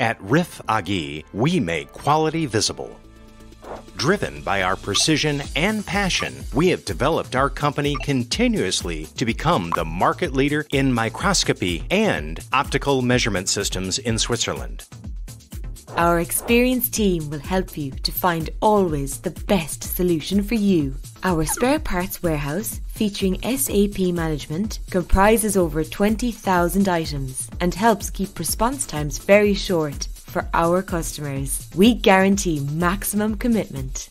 At RYF AG, we make quality visible. Driven by our precision and passion, we have developed our company continuously to become the market leader in microscopy and optical measurement systems in Switzerland. Our experienced team will help you to find always the best solution for you. Our spare parts warehouse, featuring SAP management, comprises over 20,000 items and helps keep response times very short for our customers. We guarantee maximum commitment.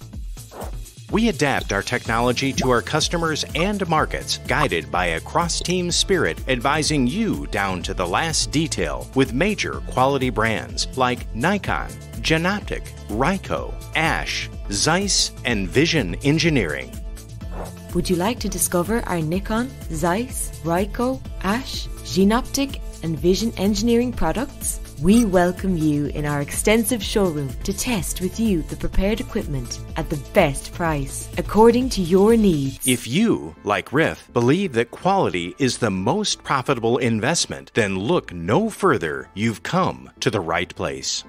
We adapt our technology to our customers and markets, guided by a cross team spirit, advising you down to the last detail with major quality brands like Nikon, Jenoptik, Ryko, Ash, Zeiss, and Vision Engineering. Would you like to discover our Nikon, Zeiss, Ryko, Ash, Jenoptik, and Vision Engineering products? We welcome you in our extensive showroom to test with you the prepared equipment at the best price, according to your needs. If you, like RYF, believe that quality is the most profitable investment, then look no further. You've come to the right place.